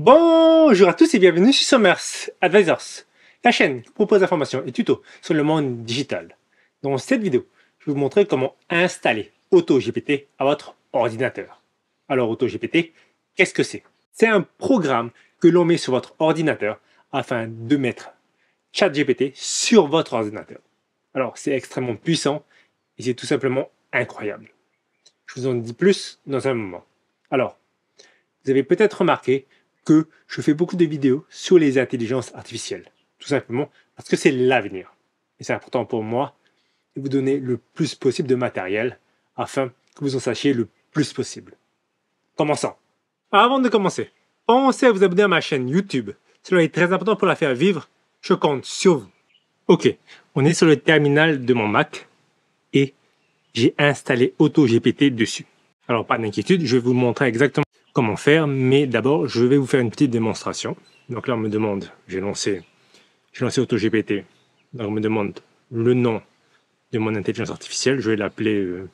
Bonjour à tous et bienvenue sur Summers Advisors, la chaîne qui propose informations et tutos sur le monde digital. Dans cette vidéo, je vais vous montrer comment installer AutoGPT à votre ordinateur. Alors AutoGPT, qu'est-ce que c'est? C'est un programme que l'on met sur votre ordinateur afin de mettre ChatGPT sur votre ordinateur. Alors c'est extrêmement puissant et c'est tout simplement incroyable. Je vous en dis plus dans un moment. Alors, vous avez peut-être remarqué que je fais beaucoup de vidéos sur les intelligences artificielles. Tout simplement parce que c'est l'avenir. Et c'est important pour moi de vous donner le plus possible de matériel afin que vous en sachiez le plus possible. Commençons. Avant de commencer, pensez à vous abonner à ma chaîne YouTube. Cela est très important pour la faire vivre. Je compte sur vous. Ok, on est sur le terminal de mon Mac et j'ai installé AutoGPT dessus. Alors pas d'inquiétude, je vais vous montrer exactement comment faire, mais d'abord je vais vous faire une petite démonstration. Donc là on me demande, j'ai lancé, j'ai lancé AutoGPT, donc on me demande le nom de mon intelligence artificielle, je vais l'appeler euh,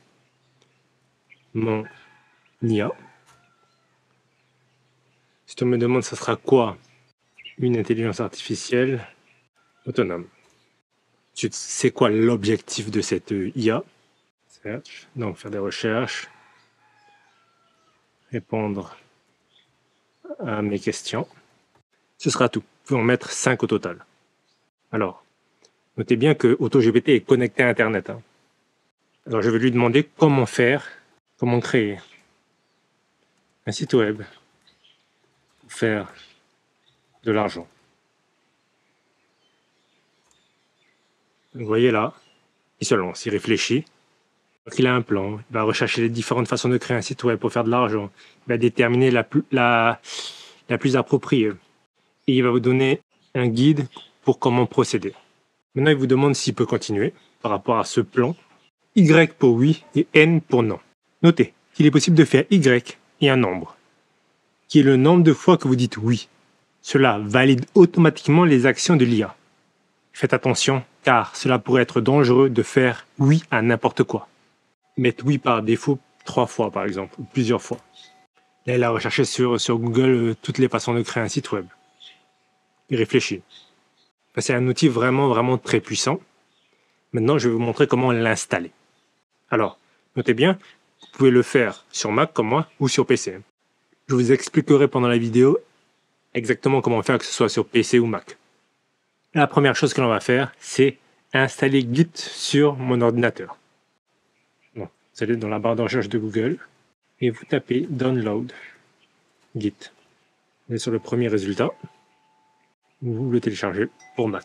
mon IA. Si on me demande ça sera quoi une intelligence artificielle autonome? C'est quoi l'objectif de cette euh, IA donc faire des recherches, répondre à mes questions. Ce sera tout. Vous pouvez en mettre 5 au total. Alors, notez bien que AutoGPT est connecté à Internet. Hein. Alors, je vais lui demander comment faire, comment créer un site web pour faire de l'argent. Vous voyez là, il se lance, il réfléchit. Il a un plan, il va rechercher les différentes façons de créer un site web pour faire de l'argent. Il va déterminer la plus, la, la plus appropriée. Et il va vous donner un guide pour comment procéder. Maintenant, il vous demande s'il peut continuer par rapport à ce plan. Y pour oui et N pour non. Notez qu'il est possible de faire Y et un nombre, qui est le nombre de fois que vous dites oui. Cela valide automatiquement les actions de l'IA. Faites attention, car cela pourrait être dangereux de faire oui à n'importe quoi mettre oui par défaut trois fois, par exemple, ou plusieurs fois. Là, il a recherché sur, Google euh, toutes les façons de créer un site web. Il réfléchit. C'est un outil vraiment, vraiment très puissant. Maintenant, je vais vous montrer comment l'installer. Alors, notez bien, vous pouvez le faire sur Mac comme moi ou sur PC. Je vous expliquerai pendant la vidéo exactement comment faire que ce soit sur PC ou Mac. La première chose que l'on va faire, c'est installer Git sur mon ordinateur. Vous allez dans la barre de recherche de Google et vous tapez Download Git. Vous allez sur le premier résultat. Vous le téléchargez pour Mac.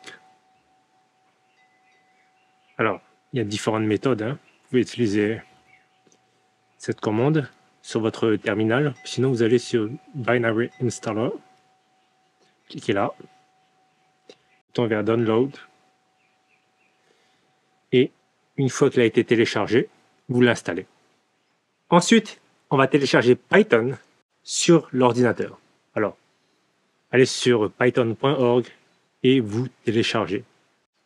Alors, il y a différentes méthodes. Hein. Vous pouvez utiliser cette commande sur votre terminal. Sinon, vous allez sur Binary Installer. Cliquez là. Bouton vers Download. Et une fois qu'il a été téléchargé, vous l'installez. Ensuite, on va télécharger Python sur l'ordinateur. Alors, allez sur python.org et vous téléchargez.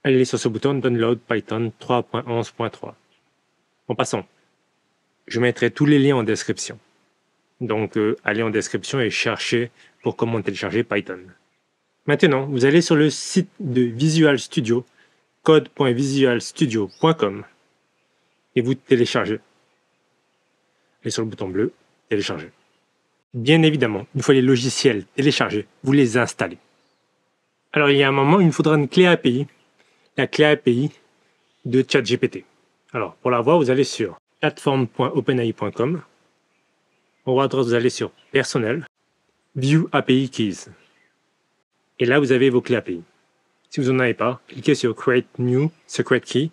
Allez sur ce bouton Download Python 3.11.3. En passant, je mettrai tous les liens en description. Donc, euh, allez en description et cherchez pour comment télécharger Python. Maintenant, vous allez sur le site de Visual Studio, code.visualstudio.com et vous téléchargez. Et sur le bouton bleu, télécharger. Bien évidemment, une fois les logiciels téléchargés, vous les installez. Alors il y a un moment, il nous faudra une clé API, la clé API de ChatGPT. Alors pour la voir, vous allez sur platform.openai.com. Au haut à droite, vous allez sur Personnel, View API Keys. Et là, vous avez vos clés API. Si vous n'en avez pas, cliquez sur Create New Secret Key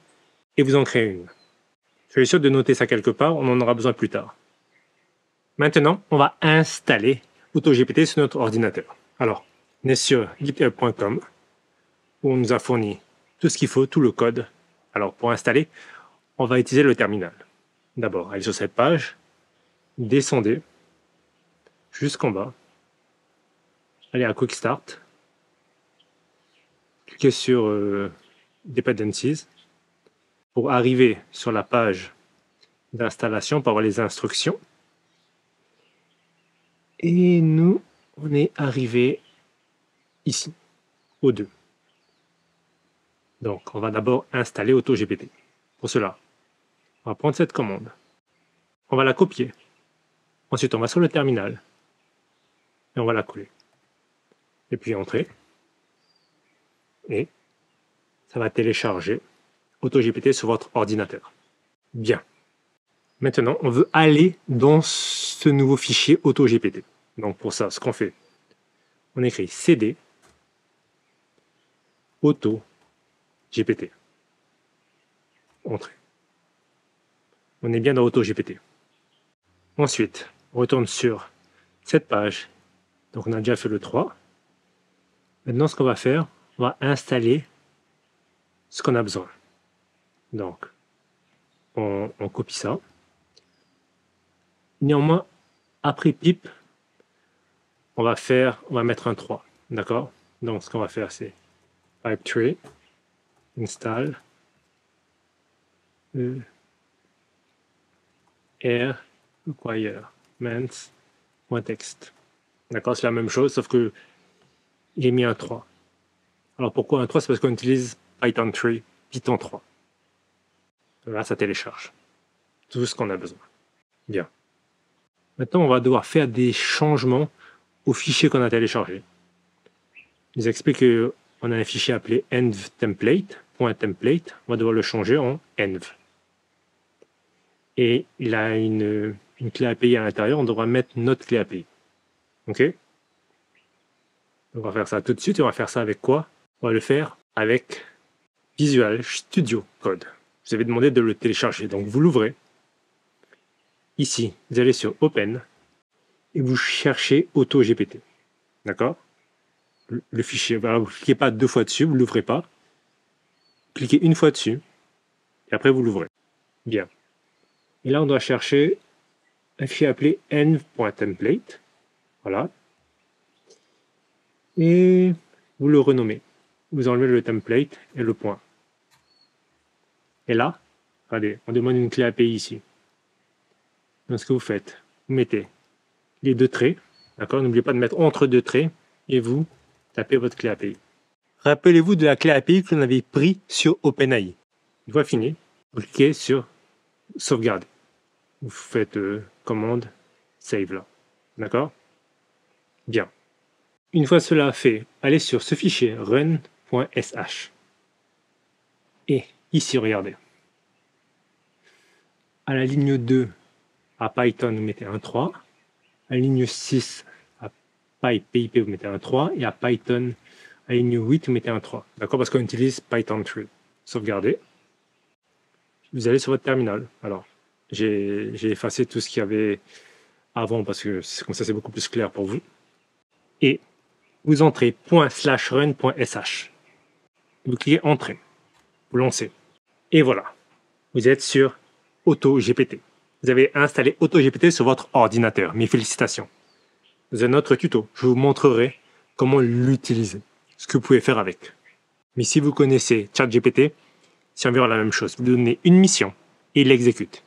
et vous en créez une. Je suis sûr de noter ça quelque part, on en aura besoin plus tard. Maintenant, on va installer AutoGPT sur notre ordinateur. Alors, on est sur github.com où on nous a fourni tout ce qu'il faut, tout le code. Alors, pour installer, on va utiliser le terminal. D'abord, allez sur cette page, descendez jusqu'en bas, allez à Quick Start, cliquez sur euh, Dependencies, pour arriver sur la page d'installation pour avoir les instructions. Et nous, on est arrivé ici, au 2. Donc, on va d'abord installer AutoGPT. Pour cela, on va prendre cette commande. On va la copier. Ensuite, on va sur le terminal. Et on va la coller. Et puis entrer. Et ça va télécharger AutoGPT sur votre ordinateur. Bien. Maintenant, on veut aller dans ce nouveau fichier AutoGPT. Donc pour ça, ce qu'on fait, on écrit cd auto GPT. Entrée. On est bien dans AutoGPT. Ensuite, on retourne sur cette page. Donc on a déjà fait le 3. Maintenant, ce qu'on va faire, on va installer ce qu'on a besoin. Donc, on, copie ça. Néanmoins, après pip, on va faire, on va mettre un 3. D'accord? Donc, ce qu'on va faire, c'est pipe tree, install, euh, air requirements.text. D'accord? C'est la même chose, sauf que j'ai mis un 3. Alors pourquoi un 3 C'est parce qu'on utilise Python 3, Python 3. Là, ça télécharge tout ce qu'on a besoin. Bien. Maintenant, on va devoir faire des changements au fichier qu'on a téléchargé. Je vous explique qu'on a un fichier appelé envtemplate, .template. On va devoir le changer en env. Et il a une, une clé API à l'intérieur. On devra mettre notre clé API. OK? On va faire ça tout de suite. Et on va faire ça avec quoi? On va le faire avec Visual Studio Code. Vous avez demandé de le télécharger. Donc vous l'ouvrez. Ici, vous allez sur Open et vous cherchez AutoGPT. D'accord? Le, fichier, vous ne cliquez pas deux fois dessus, vous ne l'ouvrez pas. Cliquez une fois dessus et après vous l'ouvrez. Bien. Et là, on doit chercher un fichier appelé env.template. Voilà. Et vous le renommez. Vous enlevez le template et le point. Et là, regardez, on demande une clé API ici. Donc ce que vous faites, vous mettez les deux traits, d'accord N'oubliez pas de mettre entre deux traits et vous tapez votre clé API. Rappelez-vous de la clé API que l'on avait pris sur OpenAI. Une fois fini, vous cliquez sur sauvegarder. Vous faites euh, commande save là. D'accord? Bien. Une fois cela fait, allez sur ce fichier run.sh. Et Ici, regardez. À la ligne 2, à Python, vous mettez un 3. À la ligne 6, à PyPip, vous mettez un 3. Et à Python, à la ligne 8, vous mettez un 3. D'accord Parce qu'on utilise Python 3. Sauvegardez. Vous allez sur votre terminal. Alors, j'ai effacé tout ce qu'il y avait avant parce que comme ça, c'est beaucoup plus clair pour vous. Et vous entrez .run.sh. Vous cliquez Entrée. Vous lancez. Et voilà, vous êtes sur AutoGPT. Vous avez installé AutoGPT sur votre ordinateur. Mes félicitations. Dans un autre tuto, je vous montrerai comment l'utiliser, ce que vous pouvez faire avec. Mais si vous connaissez ChatGPT, c'est environ la même chose. Vous donnez une mission et il l'exécute.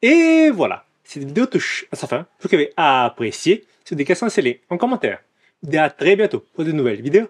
Et voilà, cette vidéo touche à sa fin. Vous avez apprécié. Si des questions, laissez-les en commentaire. Et à très bientôt pour de nouvelles vidéos.